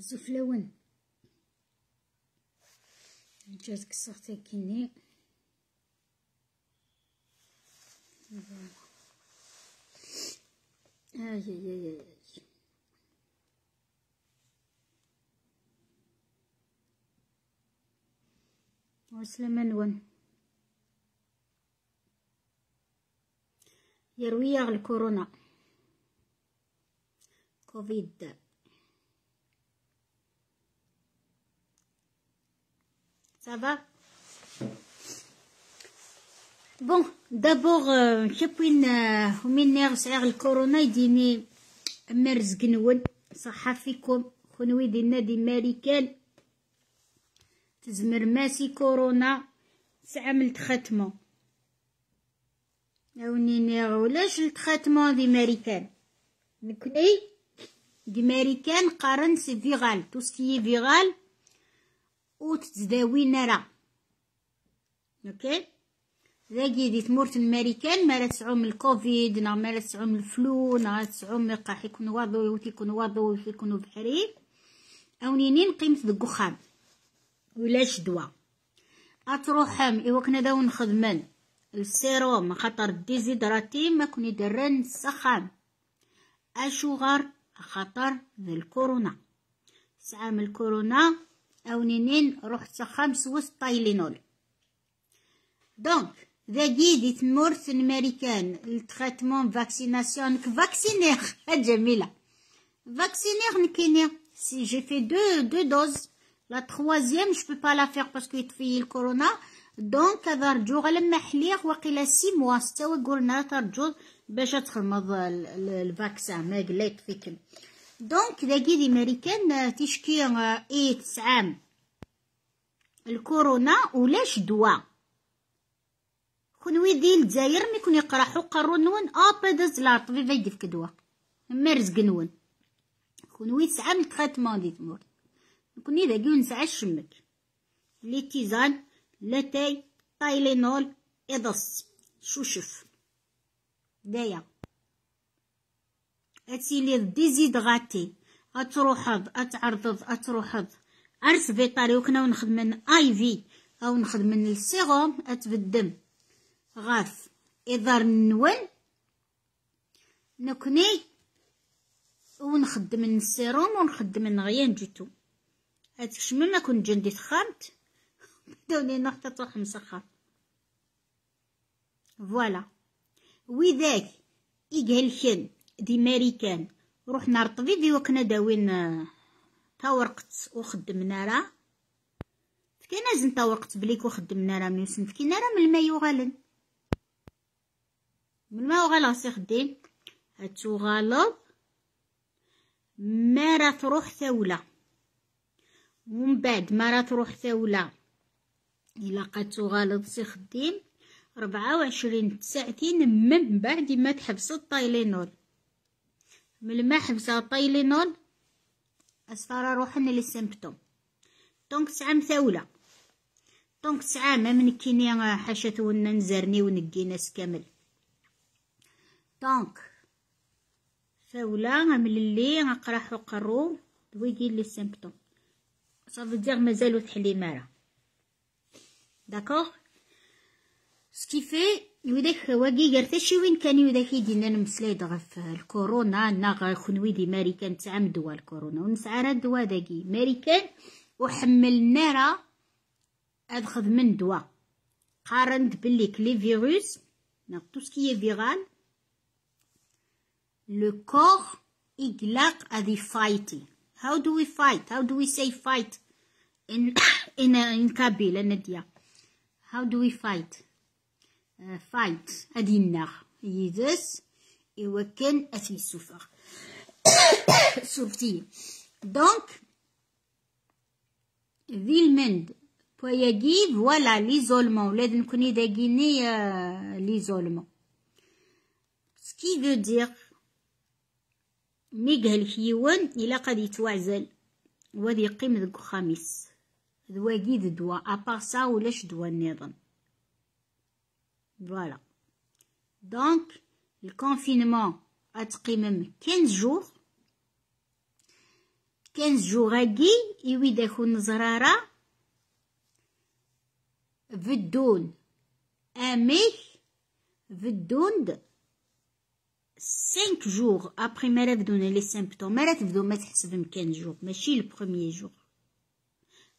الزفلون جات كسرت كيني آي آي آي وسلامة نون يرويغ الكورونا كوفيد. سافا بون دابور شوف وين ومين نغسع الكورونا يديني مرزق نون صحة فيكم خنوي دي النادي ماريكان تزمر ماسي كورونا تعمل تخاتمو اونيني ولاش التخاتمون دي ماريكان نكني دي ماريكان قارن سي فيغال تو سكي فيغال و تتداوي نرا أوكي؟ ذاكي دي تمورت الماريكان ما تسعوم الكوفيد نا ما تسعوم الفلو نا تسعوم قاح يكون واضو يكون واضو يكونوا بحري. اونينين قيمت دقخام ولاش دوا اتروحم ايوا كنا داو نخدمن. السيروم خاطر ديزيدراتي ما كون يدرن السخان أشوغر خاطر ذي الكورونا. سعام الكورونا. أو نينين رحت سخام سوس طايلينول دونك ذا دي تمورث الماريكان التريتمون فاكسيناسيون فاكسينير جميله فاكسينير نكيني سي جي في دو دو دوز لا تخوازيام جو با لا فيغ باسكو يطفي الكورونا دونك هذا رجو لما حليغ وقيلا سي موا ستاوي قولنا ترجو باش تخمض الفاكسان ما قليت فيكم دونك داكي دي ماريكان تشكي اي تسعام الكورونا ولاش دواء كونوي دي الجزائر مي كون يقرحو قرو نون ابا داز لا طبيب يدفك دواء ما رزق نون كونوي تسعام التريتمون دي تمور كوني داكي نسعى الشمك لي تيزان لاتاي تايلينول إضص شوشف دايا اتيلي ديزيدغاتي أتروحض أتعرضض أتروحض. أرس فيطاري وكنا نخدم آي في أو نخدم السيغوم أتبدم. غاف إذار نون نكني ونخدم السيروم ونخدم غيان جيتو هاتكش ما كنت جندي تخامت. دوني نحطة تروح مسخر فوالا. وذاك إيجهلكن دي ماريكان روحنا رطبي وكنا داوين تاورقت وخدمنا راه فكينا زن تاورقت بليك وخدمنا راه من يسن فكينا راه من الماء يغالن. من الماء يغالن سي خديم هاتو غالب. ما راه تروح ثولة ومن بعد ما راه تروح ثولة إلا قد تغالط سي خديم ربعة وعشرين ساعتين من بعد ما تحبس الطايلينول. من ما حبس الطايلينول أسفار روحنا للسيمبتوم دونك تسعة مثاولة دونك تسعة ما من كيني حاشا ونا نزرني ونقي كامل. دونك اللي غقرح وقرو دويقي لي سيمبتوم صافي دير مازالو تحلي مارا داكوغ سكيفي يوداك واقي قرتاشي وين كان يوداك يدينا نمسلايد غف الكورونا نا خنوي دي ماريكان تسعام دوا الكورونا. ونسعى راه دوا داكي ماريكان وحملنا راه ادخذ من دوا. قارنت بليك لي فيروس نا تو سكي فيرال. لو كور إغلاق ادي فايتي. How do we fight? How do we say fight? in in in Kabyle Nadia how do we fight? Uh, fight. ادي النار. يدس يوكن اسي السفر سورتي دونك ذي المند بويجي فوالا ليزولمون ولاد نكوني داقيني ليزولمون سكي فو دير مي قال كيوان إلا قد يتوعزل وذي يقيم ذك خميس ذواقي ذ دوا أبارسا ولاش دوا النظام فوالا دونك الكونفينمون أتقيمم كنز جور 15 جوغاكي إوي داكو زرارة بدون أميك بدون 5 جوغ ابري ما راه بدونا لي سيمبتوم ما راه تبدو ما تحسب 15 جوغ ماشي البروميي جوغ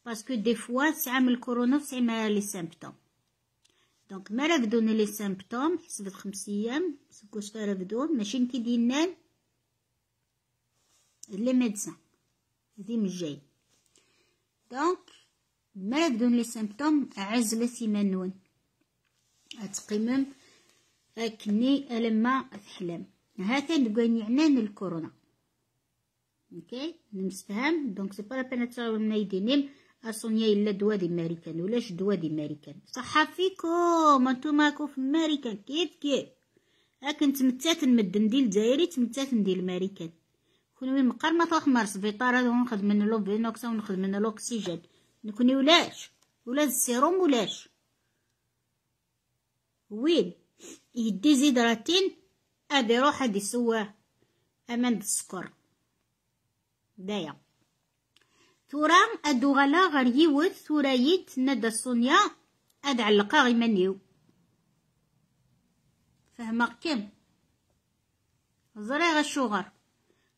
باسكو دي فوا تسعة من الكورونا وتسعة ما لي سيمبتوم دونك ما راه بدونا لي سيمبتوم حسبت خمس أيام سكوش راه ماشي نتي دينان لي ميدسان هذي مش جاي. دونك ما بدون لي سيمبتوم عزلة سيمانون. اتقيمم أكني لما تحلم هذا نقول عنان الكورونا. أوكي؟ نمسفهم. دونك سي با لا بين تصاور من يدينيم اصونيا إلا دوا دي ماريكان ولاش دوا دي ماريكان صحة فيكم انتوما راكو في ماريكان كيف كيف؟ هاك نتمتات نمد ندير الجزائري تمتات ندير الماريكان كوني مقر ما مار سبيطار ونخدم من لو فينوكس ونخدم من الأكسجين. نكوني ولاش؟ ولا السيروم ولاش؟ وين؟ يدي زيدراتين ادي روح أدي سواه أمان السكر دايا. ثورا ادو غلا غير يوث ثورا يد ندى الصونيا اد علقا غي منيو فهما كم؟ زري غشوغر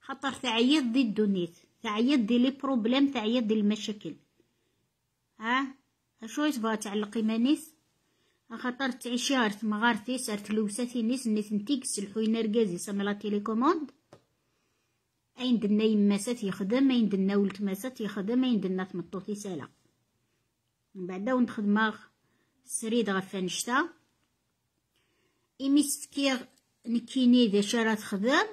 خاطر تعيط دي الدنيت تعيط دي لي بروبليم تعيط دي المشاكل. ها؟ اشو تبغى تعلقي مانيس خاطر تعيشي غير تمغارتي سارت لوساتي نيس ني تنتيك سلحو ينركازي سامي لا تيليكوموند أين دنا يماسات يخدم أين دنا ولد ماسات يخدم أين دنا تمطوط يسالا من بعد ونخدم سريد غف نشتا إميس تفكير نكيني ذا شارات خدام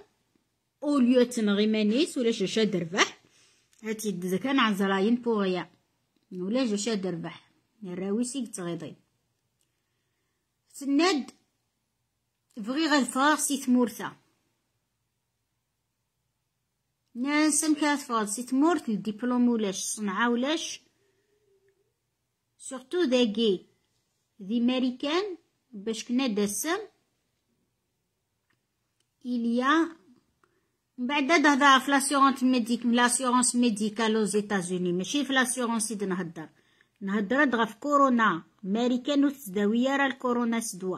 أوليو تنغي مانيس ولا شاشا دربح. هاتي دزكان عزراين بوغيا. ولا جاشا دربح. الراويسي تغيضين. تناد بغي غنفار سي تمورتا ناس مكاتفاض سي تمورت الدبلوم ولاش صنعة ولاش. سورتو داكي ذي ماريكان باش كنا داسم إليا بعد هذا في لاسيورونس ميديك لاسيورونس ميديكال aux États-Unis. ماشي في لاسيورونس نهضر. نهضر دغا في كورونا. ماريكان وتزداوية راه الكورونا سدوا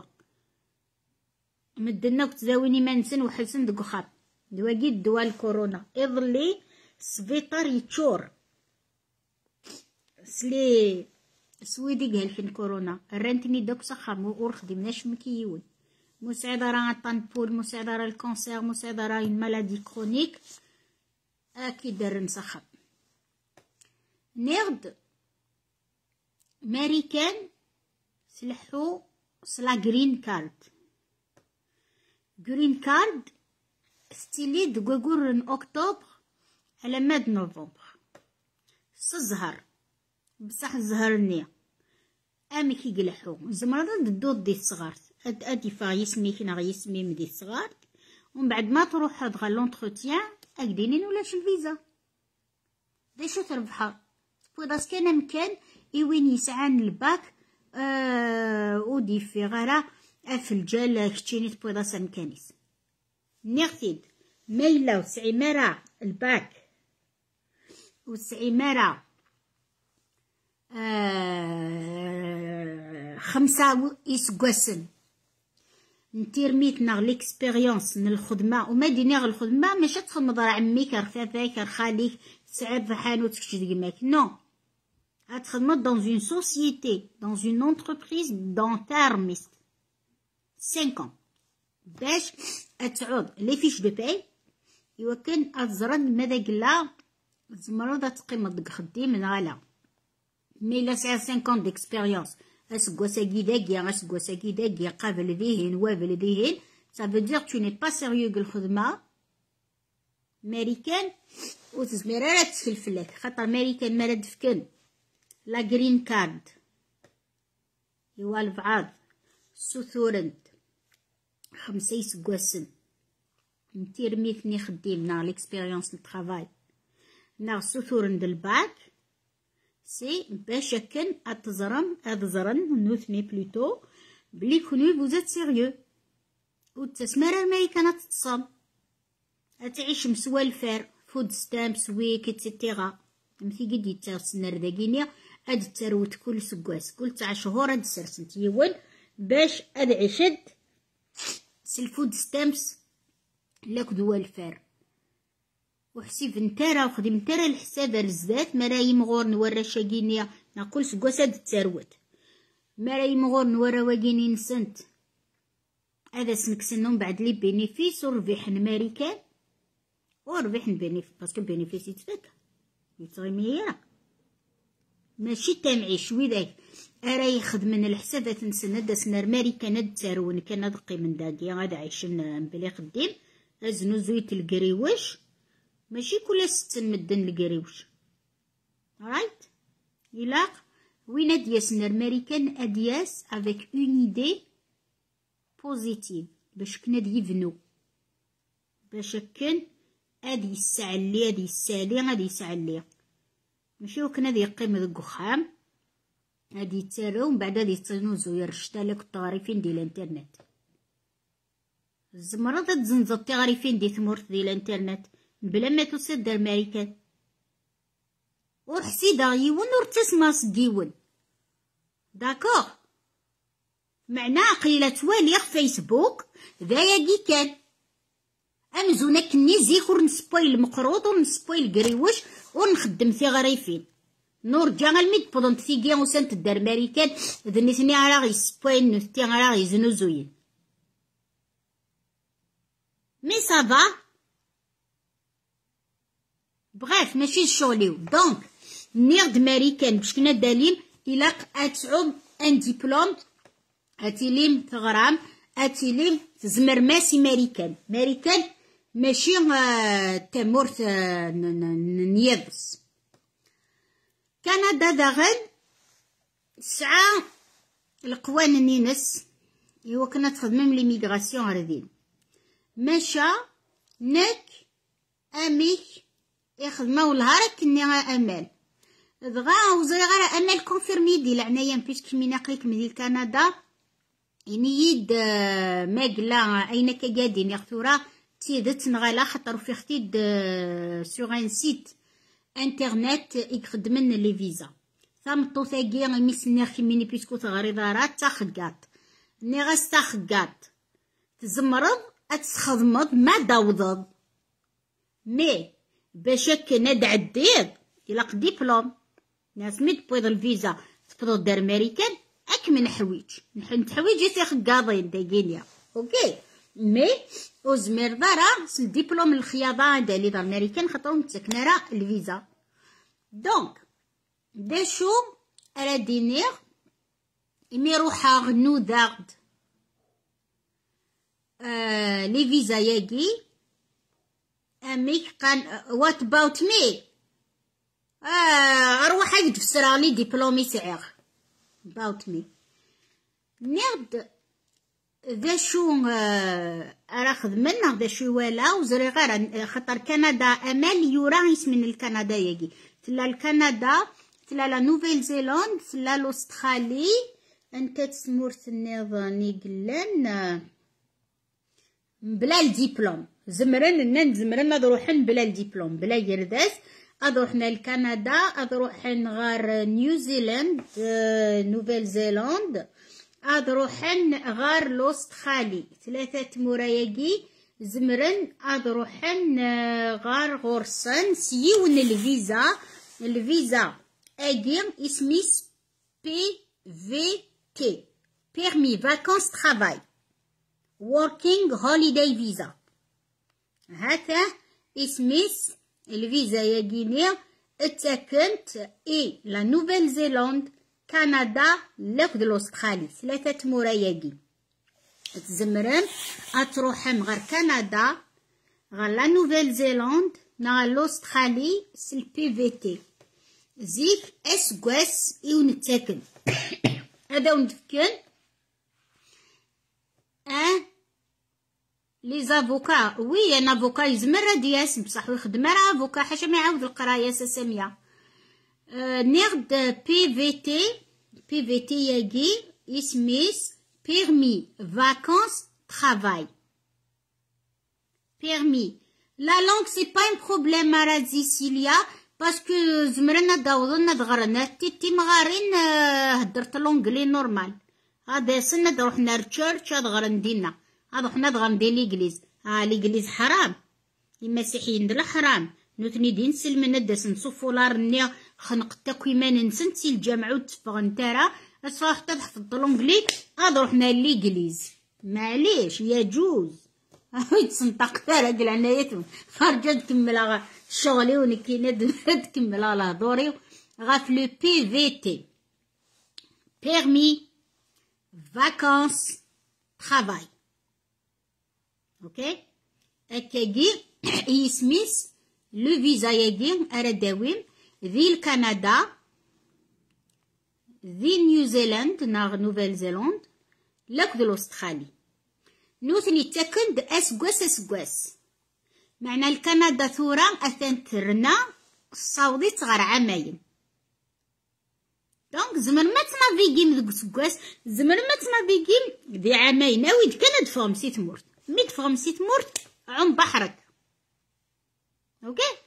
مدنا وتزاويني ما نسن وحسن دك خاط دواكي دوا الكورونا اظلي سبيطار يتشور. سلي سويدي قال في الكورونا رانتني دوك سخر ور خدمناش مكيون مساعدة راه طنبول مساعدة راه الكونسير مساعدة راه مالادي كرونيك أكي دار نسخر نيرد. ماريكان سلحو سلا جرين كارد جرين كارد ستيلي دقوقور اكتوبر على ماد نوفمبر سزهر بصح الزهرني امي كي قلحو زمرض الدود دي الصغار اد ادي فا يسمي كنا يسمي مدي الصغار ومن بعد ما تروح هاد لونتروتيان اكدينين ولاش الفيزا دي شو تربحها بوداس كان مكان إوين يسعان الباك آه ودي في غارة أفلجال كتشيني تبويضا سامكانيس نيغتيد ميلا وسعي مرا الباك. وسعي مرا آه خمسة يسقسن نتيرميت ناغ ليكسبيريونس من الخدمة. وما ديني غ الخدمة ماشي تخدم ضرع عميك رفافاك رخاليك تسعد في حانوت كشي ديماك نو هتخدم dans une société dans une entreprise دونتيرميست 5 ans. باش تعود لي فيش دو باي إوا كان أتزرد ماذا قلا زمرض تقيم دك خديم نغالا مي لا سعى 5 ans d'expérience. اسكواساكي داكيا اسكواساكي داكيا قابل ذيهن وابل ذيهن ça veut dire tu n'es pas sérieux الخدمة ماريكان وتزمير راه تسلفلك خاطر ماريكان ما راد فكن لا جرين كارد إوا البعض سوثورند خمسة يسقواسن نتير ميثني خديم نا ليكسبيريونس الترافاي نا سوثورند الباك. سي باش كان اتزرم اتزرن نوثني بلوتو. بلي كوني بوزات سيريو. و تسمر الماي كانت تصم أتعيش مسوى الفار فود ستامبس ويك اتسيتيغا مثي قد يتسنر داكينيا أد تروت كل سكواس كل تاع شهور أد سرسنت يول باش أد عشد. سلفود ستامبس. لك دول فار وحسيب نتارا وخدم نتارا الحساب الزات مرايم غور نورا شاقينيا نقول سكواس اد تروت مرايم غور نورا واقيني نسنت. هذا سنكسنهم بعد لي بينيفيس وربيح الماريكان وربيح بينيفيس باسكو بينيفيس يتفك يتغيميرا ماشي تمعيش وذاك ارا يخدم الحسابات نسن دا سنار ماريكان اد تارون كان دقي من داكي. غادا عايشن بلي قديم ازنو زويت القريوش. ماشي كل ستن مدن القريوش. رايت يلاق وين أدياس نار ماريكان أدياس افيك اون ايدي بوزيتيف باش كنا يبنو باش كان أدي يسعلي أدي يسالي ادي يسعلي. ماشي وكنا ذي يقيم وخام هادي يتسالو ومن بعد هادي تنوزو يرشتا لك التغريفين ديال الإنترنت. الزمرة تزنز التغريفين دي ثمورت ديال الانترنت؟ بلا ما توصل دار ماريكان ورحسيدا يون ور تسمع صديون داكوغ معناه قيلة توالي فيسبوك؟ ذايا كان. امزونا كني زيك ونسبويل المقروض ونسبويل قريوش ونخدم في غريفين نور جا الميد بودنت ثيقيا وسانت الدار ماريكان. ذنيتني على غي سبوين نفتي على غي زنوزوين مي سافا بغاف ماشي شغليو دونك نيغد ماريكان باش كنا دليل إلى اتعوب ان ديبلوم اتيليم تغرام اتيليم تزمر ماسي ماريكان ماريكان ماشي تمورت نيضس كندا داغن سعى القوانين نينس إوا كنا تخدم ليميغراسيون ردين ماشا نك أميك يخدمو الهارك كني أمال. دغا وزري غير أمال كونفيرمي دي العناية بيسك من قريك من كندا. يعني يد ماقلا أينك قادين يغثورا تيدت نغالا خاطر في ختيد سوغ ان سيت انترنت يخدمن لي فيزا. ثم ثاقي ميس نيخي ميني بيسكو تغري دارات تاخدات ني غاس تاخدات تزمرض اتخدمض ما داوضض مي باش كنا عديد إلى ديبلوم. ناس ميد بويض الفيزا. تفضل دار امريكان أك من حويج. نحن تحويج قاضين داكينيا أوكي. مي وزمير دارا الدبلوم الخياطة دالي دار الامريكان خاطرهم تسكنا راه الفيزا. دونك دا شو على دينير مي روحا غنو داغد لي فيزا ياكي اميك قان وات اباوت مي آه أروح أجد في لي ديبلومي سعيغ باوت مي نيرد ذا شو آه راه خدمنا ذا شو ولا وزري غير خاطر كندا. امال يورايس من الكندا يجي. تلا الكندا تلا لا نوفيل زيلاند تلا الأسترالي. أنت تسمورت النظامي قلان بلا الدبلوم زمرن ان زمرن نروحن بلا الدبلوم بلا يرداس. اروحنا لكندا اروحن غار نيوزيلاند آه نوفيل زيلاند. أضروحن غار لوستخالي ثلاثة مرايقي زمرن أضروحن غار غورسن. سيون الفيزا. الفيزا. أجي اسميس بي في تي بيرمي فاكونس ترافاي working holiday visa. هذا اسميس الفيزا يا غينيا اتكنت اي لا نوفيل زيلاند كندا لك الاسترالي ثلاثة مرايقي تزمرن اتروحم غير كندا غير لا نوفيل زيلاند نا الاسترالي سل بي في تي زيك اس كواس ايون تاكن هذا ونفكن آه لي زافوكا وي أنا افوكا يزمر دياس بصح ويخدم راه افوكا حاشا ما يعاود القرايه ساميه نيغد بي في تي بي في تي ياكي اسميس بيرمي فاكونس ترافاي بيرمي لا لونغ سي با ان بروبليم راه سيسيليا باسكو زمرنا داوضنا دغرنا تيتي مغارين هدرت لونجلي نورمال هذا سنة روحنا لتشيرش هاد غير ندينا هاد روحنا دغر ندير ليكليز ها ليكليز حرام المسيحيين دلا حرام نوتني دين سلمنا داس نصفو لارني خنق التكويمان نسنتي الجامع وتفغ نتارا اصفا حتى تحفظ لونجلي هاد روحنا ليكليز معليش يجوز يتسنطق تارا قال عنايتهم خارجة تكمل شغلي ونكينا تكمل على دوري غاف لو بي في تي بيرمي vacances travail. أوكي هكاكي يسميس لو فيزا ياكي ارا داويم ذي الكندا ذي نيوزيلاند ناغ نوفيل زيلاند لاك ذو الاسترالي نوثني تاكند اسكواس اسكواس معنى الكندا ثورة اثان ترنا الصاودي تغار عماين دونك زمر ما تنافيكيم ذوك سكواس زمر ما تنافيكيم ذي عامين اويد كان دفهم سي تمورت مي دفهم سي تمورت عم بحرك. أوكي؟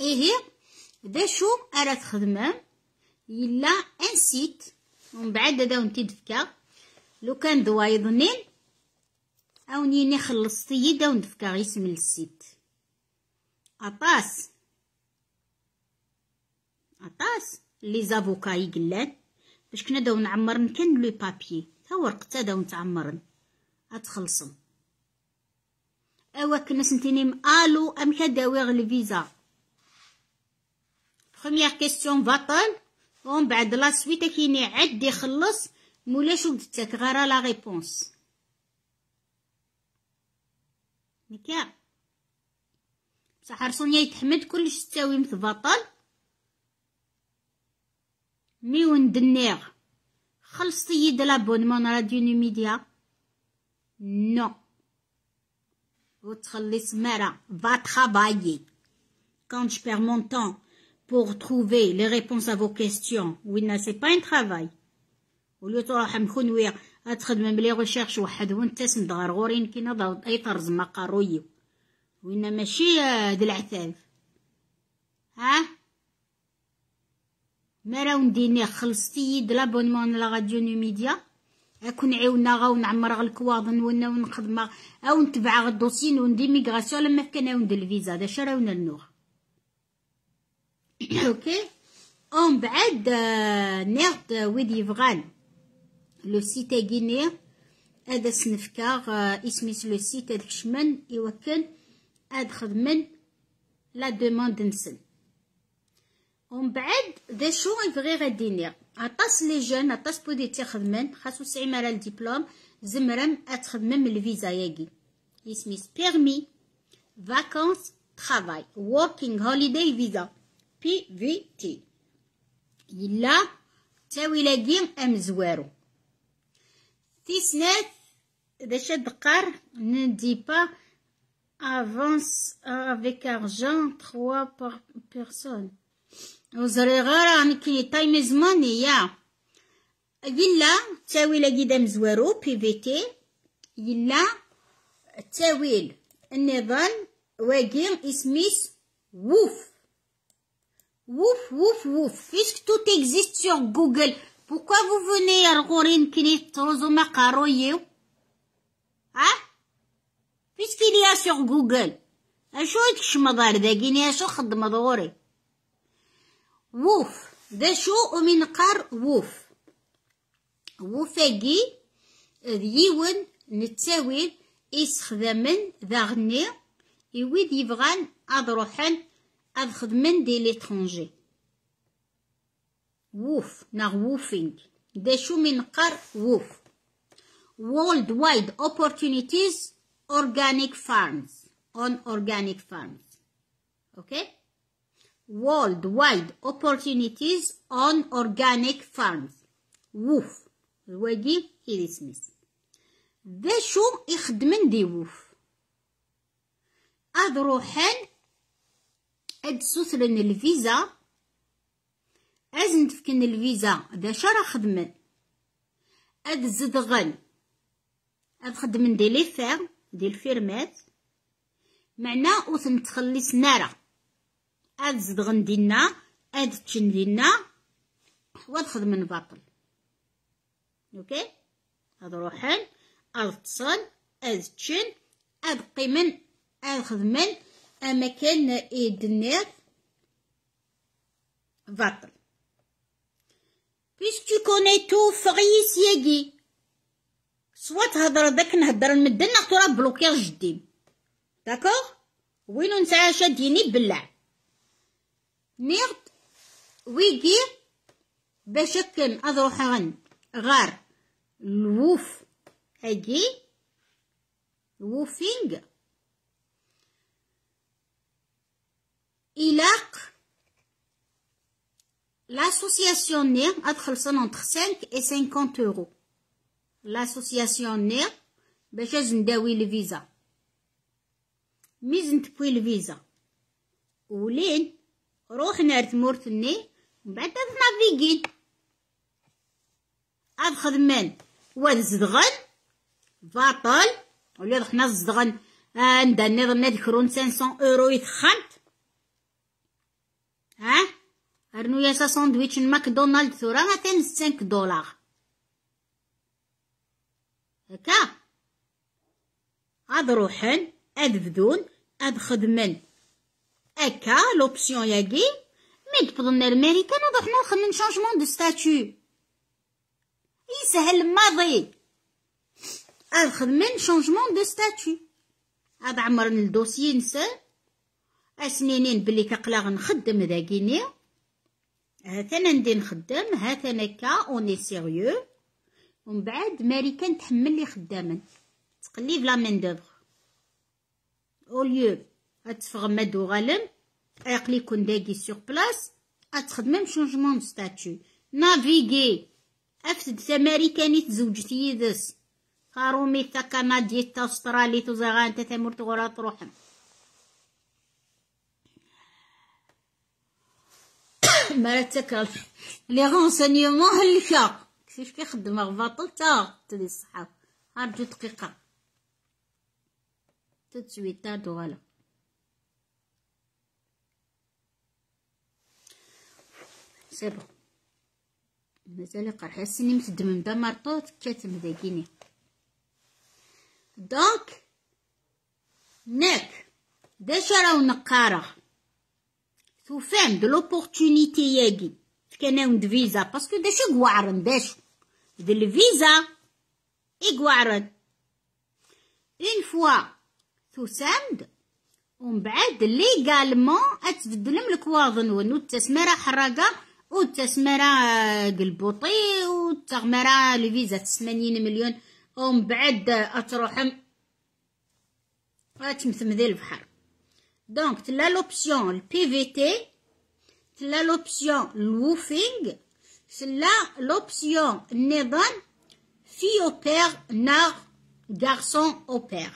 إيه دا شو ارا تخدمه يلا ان سيت ومن بعد دا ونتي دفكا لو كان دوايضنين أو نيني خلصتي دا وندفكا اسم السيت. أطاس. أطاس. لي زافوكا يقلان باش كنا داو نعمرن كان لو بابي. تا ورقتا داو نتعمرن اتخلصن أوا كنا سنتينيم آلو أم كداوي غ الفيزا. بروميير كيسيون فاطل ومن بعد لا سويت كيني عد يخلص مولاش ودتك غير لا ريبونس نكا بصح رسونيا يتحمد كلش تساوي مثل بطل مي وندنيغ خلصتي د لابونمون راديو ميديا نو وتخلص مرا va travailler. Quand je perds mon temps pour trouver les réponses à vos questions oui c'est pas un travail. ولو تروح مخنوية تخدم بلي غوشيرش واحد وانت سند غرغورين كينا ضغط اي طرز مقارويو وين ماشي د العتاب ها مرا ونديني خلصتي د لابونمون لا راديو ميديا اكون عاونا غا ونعمر غا الكواضن ونا ونخدم أو نتبع غا الدوسين وندي ميغراسيون لما كان ندير الفيزا دا شرا وننوغ أوكي اون بعد نيرد ويد يفغان. لو سيت غينير هذا سنفكا اسميس لو سيت شمن يوكل هاد خدمن. لا دوموند نسن. ومن بعد دا شو يبغي غاديني عطاس لي جون عطاس بودي تخدمن خاصو سعي مالا الدبلوم زمرم اتخدمن من الفيزا ياكي اسميس بيرمي فاكونس ترافاي working هوليداي فيزا بي في تي يلا تاوي لاقي ام زوارو تيسنات دا شاد قار ندي با avance avec argent trois par personne. وزري غير راني كي تايم از ماني يا يلا تاويل قدام زوارو بي في تي يلا تاويل النظام واقي اسميس ووف ووف ووف ووف puisque tout existe sur Google. Pourquoi vous venez رغورين كني تروزو ما قارويو ها puisqu'il y a sur Google. اشو يتكشمضار داكيني اشو خدم ضغوري ووف. ذا شو ومن قار ووف. ووفاقي ديون نتاويل يسخدمن ذا غني يويد يبغان أض روحن دي ليترونجي. ووف. ناغ ووفينغ. ذا شو من قار ووف. Worldwide opportunities organic farms. On organic farms. Okay? Worldwide opportunities on organic farms. ووف الواجي هي سميث ذا شو يخدمن دي ووف أد سوثرن الفيزا أزن تفكن الفيزا ذا شرا خدمن أد زدغن دي لي دي الفيرمات معنى وثن تخلص نارا اد زدغن دينا اد تشن دينا واد خدمن باطل أوكي هاد روحن اد تصل اد تشن اد قيمن اد خدمن اما كان ايدنير باطل بيسك تو كوني تو فغيس ياكي سوا تهضر داك نهضر المدن ناخدو راه بلوكيغ جديم داكوغ وينو نتعاشى ديني بلع نيغد ويجي باش كان اضروح غن غار الوف هاجي ووفينغ إلاق l'association NIR أدخل entre 5 et 50 euros l'association NIR باش نداوي الفيزا ميزن تكوي الفيزا ولين روح نار تمورتني من بعد نافيغين هاد خدمان واد زدغن باطل ولا حنا زدغن عند النظام نذكرون 500 أورو يتخنت ها؟ أرنو يا ساندويتش ماكدونالد ثورا غاتين 5 دولار. هكا. هاد روحن اد بدون اد خدمن هكا لوبسيون ياكي مي تفضلنا الميريكان وضح نخدم شونجمون دو ستاتيو يسهل الماضي اد خدمن شونجمون دو ستاتيو هاد عمرن الدوسيي نسال اسنينين بلي كقلاغ نخدم داكيني هاتنا ندي نخدم هاتنا كا اوني سيريو ومن بعد ماريكان تحمل لي خداما تقليب لا مين دوفر اوليو هتفغ مادو غالم اقلي كون داكي سور بلاس اتخدم شونجمون دو ستاتيو نافيغي أفسد تماريكاني تزوجت يدس. خارومي تا كندي تا أسترالي تو زغان تا تمرت غورا تروحم. مرات تكرر لي غونسانيومون هلكا كيفاش كيخدم غباطل تا تدي الصحاب ارجو دقيقة. تتسويت تاردو غالا سي بون مازال قرح السني متدمم دا مرطوط كاتم داكيني دونك ناك. داش راو نقارة؟ توفام دو لوبورتونيتي ياكي. كاناو د فيزا. باسكو داش كواعرن داش د الفيزا إكواعرن إون فوا توسامد ومن بعد ليغالمون اتبدلم الكواظن. ونو التسميرة حراقة و التسميرة قلبوطي و التغمرة الفيزا تسمانين مليون ومن بعد أتروحم اتمثم ذي البحر دونك تلا لوبسيون البي في تي تلا لوبسيون الووفينغ تلا لوبسيون النظام في اوبير نار غارسون اوبير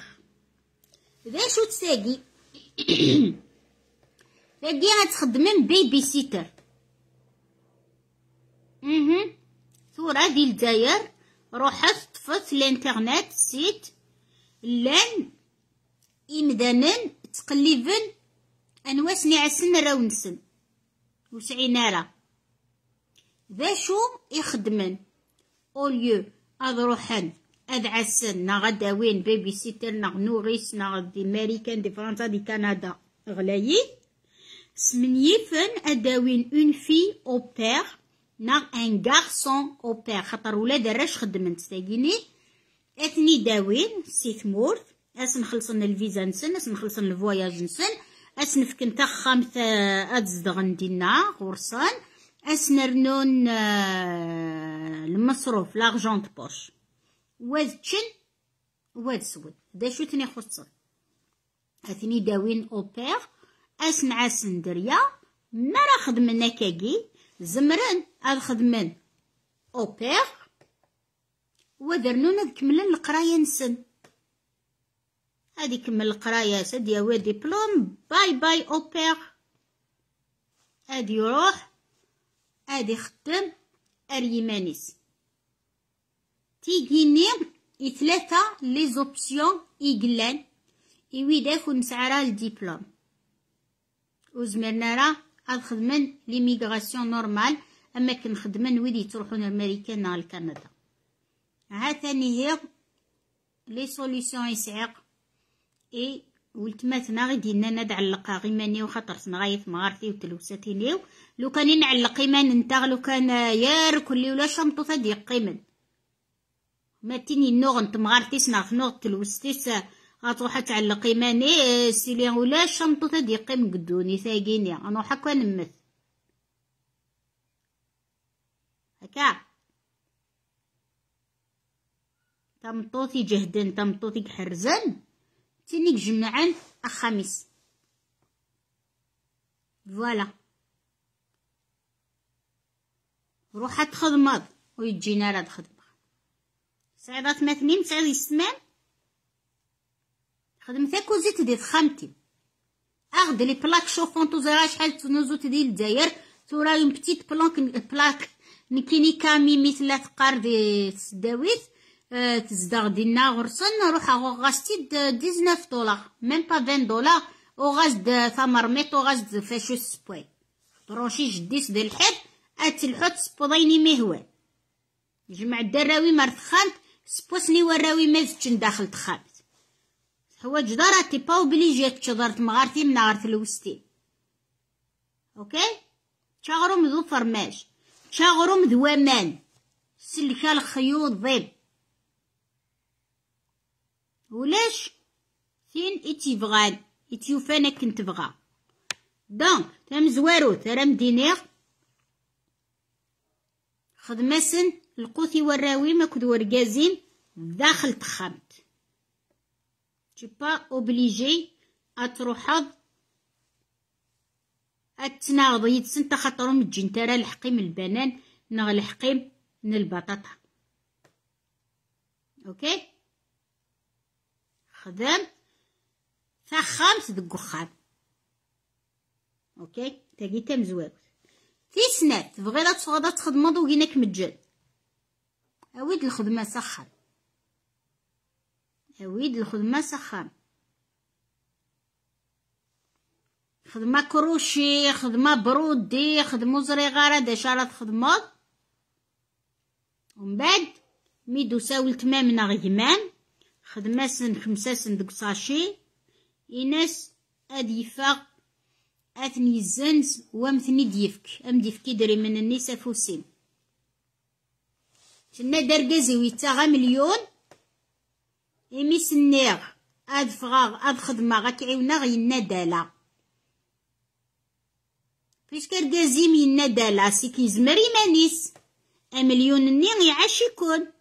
ذا شو تساقي؟ تاقي غتخدمن بيبي سيتر أها ثورة ديال الجزائر روحت طفت الانترنت سيت لأن إمدانن تقليبن أنواس نعسن راو نسن. وسعينا راه. ذا شو يخدمن؟ اوليو أذ روحن أذ عسن. نا غداوين بيبي سيتر نا نوريس نا دي ماريكان دي فرنسا دي كندا. غلايي سمنيفن اداوين اون في أو بير نا ان غارسون أو بير خاطر ولاد الراش خدمن تستاقيني اثني داوين سيث مورث اس نخلصن الفيزا نسن اس نخلصن الفواياج نسن اس نفكن تخمت اتزدغن دينا غرسان اس نرنون المصروف لاغجون بوش واد تشن واد سود دا شو تني خصن اثني داوين اوبير اس نعاسن دريا ما راه خدمنا كاكي زمرن هاد خدمن اوبير ودرنون كملن القراية نسن. هادي كمل القراية سد يا واد ديبلوم باي باي اوبير هادي يروح هادي يخدم اريمانيس تيجيني ثلاثة لي زوبسيون إيقلان إيوي داك ونسعى الدبلوم وزمرنا راه هاد خدمن ليميغراسيون نورمال أما كنخدمن ويدي تروحون الامريكان نا الكندا. ها ثاني هي لي سوليسيون يسعق. إي ولتماتنا غي دينا ناد علقا غيماني وخاطر تنغايف مغارتي وتلوساتينيو لو كان نعلق إيمان نتا لو كان يار كلي ولا شمطوطة دي قيمن ما تيني نوغ نت مغارتي سناغ نوغ تلوستيس غتروح تعلق ايماني سيلي ولا شمطوطة دي قيم قدوني ثاقيني. أنا حكا نمث. هكا. تمطوطي جهدن تمطوطي حرزن. تينيك جمعان الخميس. فوالا. روح تخدمض ويجينا راه تخدم سعيدات مثنين سعيد يسمان خدمت كوزيت دي خامتي. اخد لي بلاك شوفونتو زرا شحال تنوزوت ديال الجزائر. تورا اون بتيت بلانك بلاك نكيني كامي مثل تقار دي تسداويت تزدغ دينا غرسن. روح غاستي 19 دولار. ميم با 20 دولار. وغاز ثمر ميت وغاز فاشو سبوي. برونشي جديس ديال الحيط. اتلحوت سبوضيني مهوان جمع الدراوي مرت خانت. سبوسني وراوي مازتشن داخل تخامت هو جدارة تي با اوبليجي تشضرت مغارتي من غارت الوستين أوكي تشاغرو ذو فرماج تشاغرو ذو وامان سلكا الخيوط ضيب ولاش فين إتي بغان إتيوفانا كنت بغا دونك تم زوارو ترى مدينيغ خدمسن القوثي والراوي ما كد ورقازين داخل تخمت تي با اوبليجي اتروحض اتناغض يتسن تخطرو مجين ترى الحقيم البنان نغ الحقيم من البطاطا أوكي خدم ثخامت دق وخام أوكي تاقي تم زواج في سنات تبغي لا تغدا تخدمض وكيناك مجان أويد الخدمة سخن أويد الخدمة سخن خدمة كروشي خدمة برودي خدمة زريغارة دا شارة خدمة ومن بعد ميدو ساول تمامنا غيمان خدمة سن خمسة سن دك صاشي. إناس أد يفاق أثني الزنز وأمثني ديفك. أم ديفكي دري من النساء فوسين كنا درقزي ويتاغا مليون. إمي سنيغ أد فغاغ أد خدمة غاكعيونا غينا دالا فيش كرقازي مينا دالا سيكي زمري مانيس أمليون ني يعاش يكون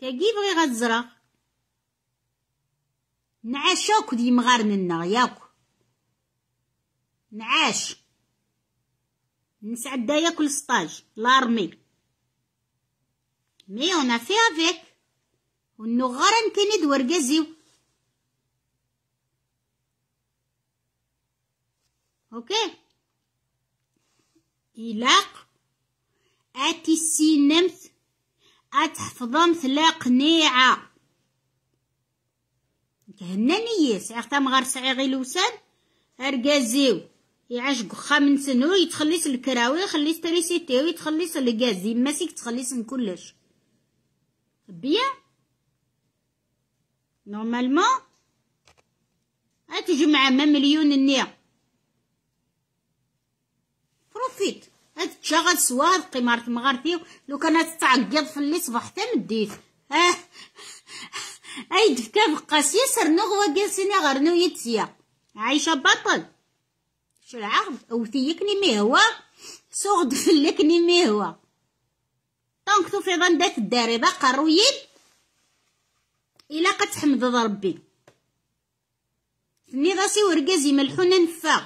تاقي بغي غتزرع نعاش اكو دي مغارننا ياكو نعاش نسعد ياكل سطاج لارمي مي اون افي افيك ونو غارن كني دور قزيو أوكي إلاق اتي السينمت اتحفظم لا قنيعة كهنانية سعيغتا مغار سعي غي لوسان ارقازيو يعاش قخا من سنو يتخليس الكراوي يخليس تريسيتيو يتخليس القازي ماسيك تخليس من كلش بيا نورمالمون أتجمع ما مليون النية بروفيت تشغل سواد قمارة مغارتي. لو كانت تعقد في اللي صبح مديت. أه. أي دفكا بقاس يسر نغوى جالسين غير يتسيا. عايشة بطل. شو العقد؟ أو ثيكني مهوى سوغد فلكني مهوى طونك تو في ظندات الداري ذا قرويين إلا قد تحمد ربي. فني راسي ورقازي ملحونا نفاغ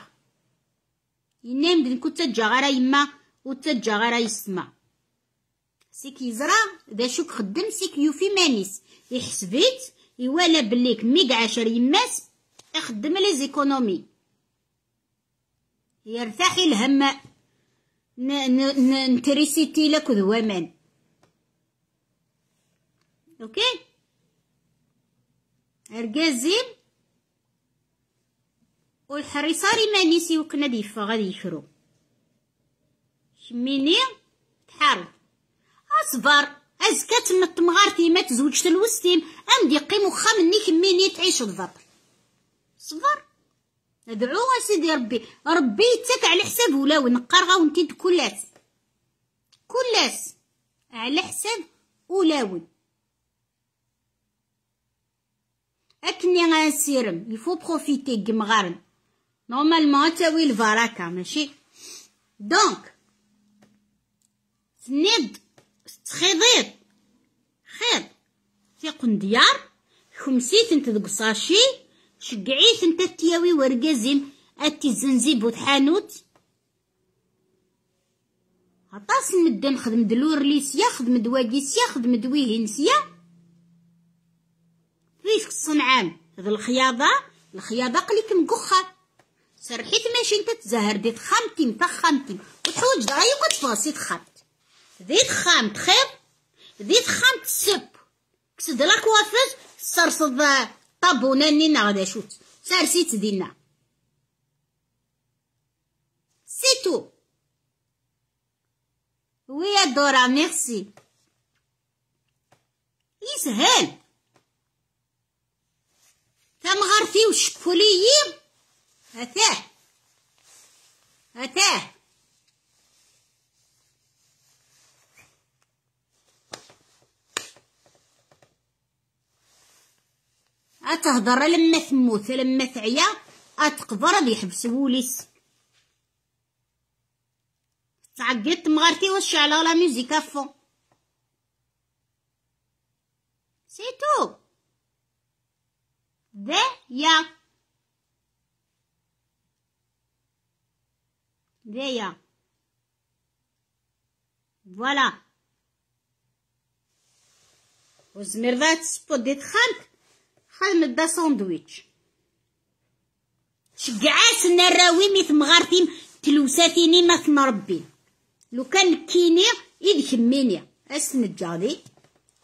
ينام دين كنت تجا غير يما وتجا غير يسمع سيك يزرع دا شوك خدم سيك يوفي مانيس. يحسبيت يوالا بليك ميق عشر يماس يخدم لي زيكونومي. يرتاحي الهم. نتريسيتي لك ذوامان أوكي؟ أرجازين والحريصار إيمانيسي وكنا ديفا غادي يفرو شميني؟ تحارب. أصبر. أزكا تما تمغارتي ما تزوج تلوستيم أم دي قيم خام نيك ميني تعيش الضبط صبر. ادعو سيدي ربي. ربي يتك على حساب ولاو نقار غاونتي كلاس. كلاس. على حساب ولاون أكني غنسيرم يفو بروفيتي كمغارن نورمالمون تاوي البركه ماشي؟ دونك تنيد تخيضيض خير تيقن ديار. خمسيت أنت دقصاشي شقعيت أنت تياوي ورقازين أتي الزنزيب وتحانوت عطاس نبدا نخدم دلور ليسيا خدم دواقيسيا خدم دويهنسيا فيش الصنعام هذا الخياضة الخياضة قليك مقخة سرحيت ماشي انت تزهر ديت خامتي نتا خامتي. وتحوج درايو كتفاصي تخامت. ديت خامت خير ديت خامت السب كسد لا كوافز سرصد طابونا نينا غدا شوت سارسيت دينا سيتو ويا دورا ميرسي يسهل تمغرتي وشكوليي؟ هتاه هتاه أتهضر لما تموت لما تعيا؟ أتقدر غادي يحبس وليس تعقدت مغارتي وش على لا ميوزيك فون سي يا ذا فوالا وزمير ذات سبوديت خانك خدم دا ساندويتش شقعاس نراوي ميت مغارتيم تلوساتيني ما تنربي لو كان كيني إذ كميني الجادي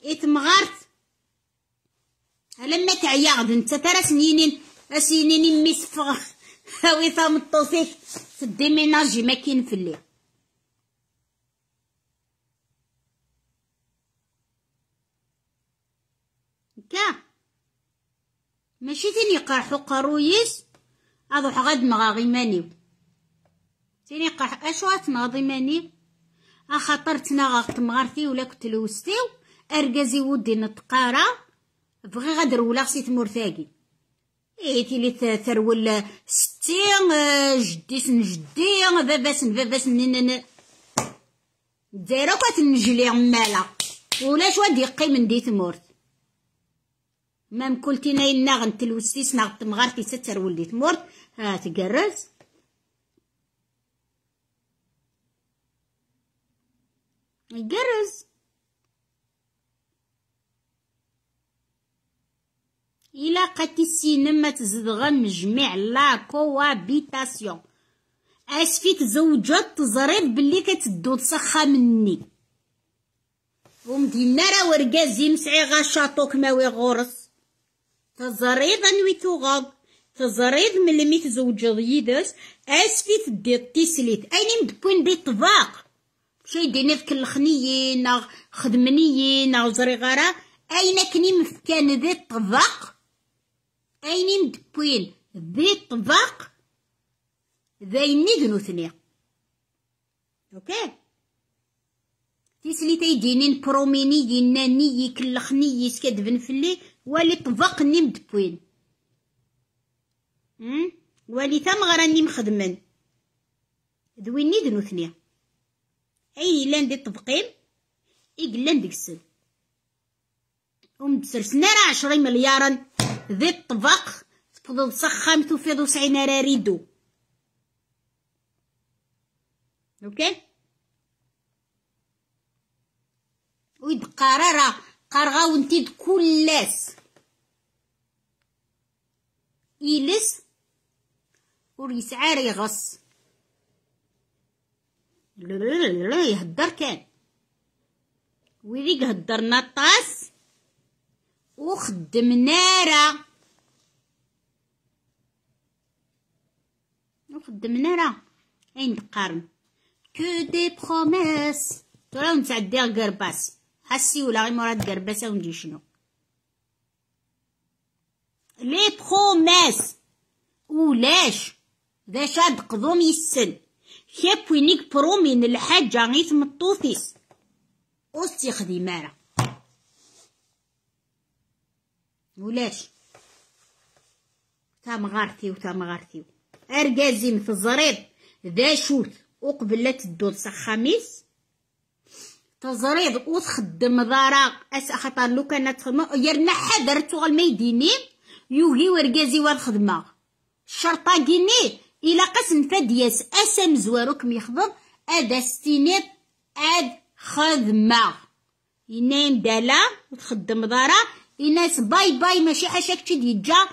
إتمغارت لما تعياغد انت ترى سنينين اسينين ميس فغ هاوي ثام الطوفيك تدي ميناجي ما كاين الليل. كا. ماشي تيني قاحو قرويس اضوح غاد مغاغي مانيو. تيني قاح أشو تنغضي ماني أخاطر تناغا تمغارتي ولا كنت لوستيو؟ ارقازي ودي نتقارا؟ بغي غادر ولا سيت مورثاقي إيه تيلي ترول ستي جديس نجدي باباس باباس نينا دايرة كتنجلي عمالا ولا شوا ديقي من دي مام كلتي ناين ناغن تلوستيس ناغ تمغارتي ستر ولدي تمورت ها تقرز يقرز إلا قتي السينما تزدغن مجمع لا كوابيتاسيون. اسفي تزوجات تزريد باللي كتدو تسخا مني. ومدينا راه ورقازي مسعي غا كماوي غورس. تزريد أنوي تغاض تزريد من لمي يدس. اسفي تدي تيسليت أيني مدبوين دي طباق. شي في الخنيين خدمنيين أو زريغارا اين كني مفكان ذي الطباق أين مدبوين ذي الطباق ذايني ذنوثني أوكي. تيسلي تيدينين بروميني يناني يكلخني يسكدبن فلي ولي ني مدبوين. ولي ثم غراني مخدمن. ذويني ذنوثني أي لأن دي طبقين؟ إقلان ديك السن ومتسرسنا راه عشرين مليارا. ذي الطبق. تفضل سخام تفيض وسعين راريدو أوكي؟ ويد قرارة قرغا ونتيد كلاس. إيلس وريسعار يغص. يهدر كان. ويديك هدرنا الطاس. وخدم نارا وخدم نارا أين قرن كو دي بروميس ترى نتعدي قرباس. هاسي ولا غير مراد قرباس ونجي شنو؟ لي بروميس ولاش؟ باش هاد قضوم يسن. كيف وينيك برومين الحاجة غي تمطوفيس أستخدمارة مارا ولاش تام غارتي وتام غارتي ارقازي مثل ذا شوت. وقبل لا تدو خميس. تزريض وتخدم ضرا أس خطر لو كانت يرنا حذر تغل ميدينين يوغي ورقازي والخدمة. الشرطة كيني إلا قسم فدياس. أسم زواروك ميخضب أدا ستينيت أد خدمة. ينام دالا. وتخدم دارا يناس باي باي ماشي حاشاك تشد يجا